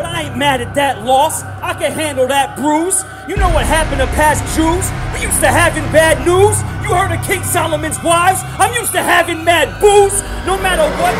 But I ain't mad at that loss. I can handle that bruise. You know what happened to past Jews? We used to having bad news. You heard of King Solomon's wives? I'm used to having mad booze. No matter what.